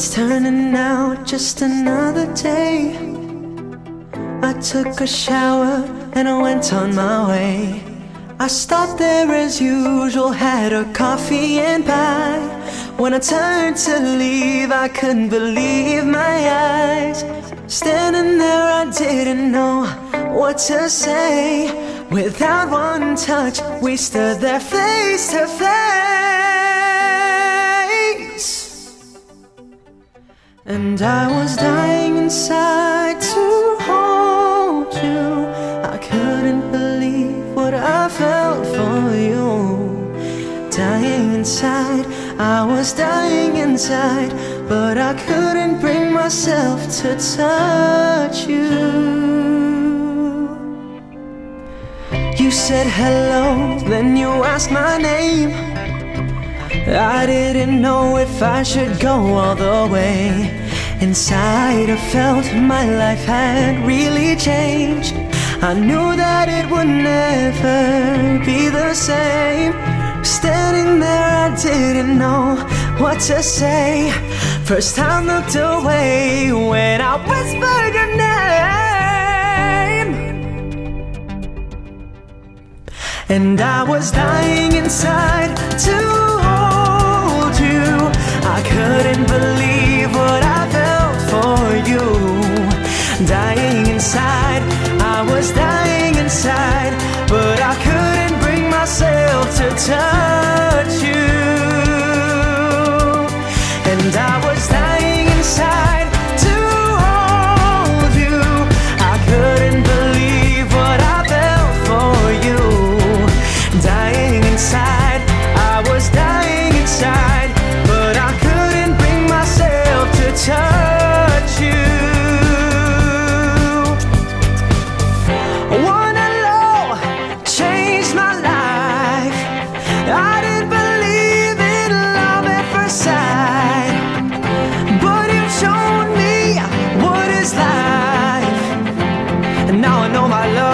It's turning out just another day. I took a shower and I went on my way. I stopped there as usual, had a coffee and pie. When I turned to leave, I couldn't believe my eyes. Standing there, I didn't know what to say. Without one touch, we stood there face to face. And I was dying inside to hold you. I couldn't believe what I felt for you. Dying inside, I was dying inside, but I couldn't bring myself to touch you. You said hello, then you asked my name. I didn't know if I should go all the way. Inside, I felt my life had really changed. I knew that it would never be the same. Standing there, I didn't know what to say. First time looked away when I whispered your name. And I was dying inside to Dying inside, I was dying inside, but I couldn't I know my love.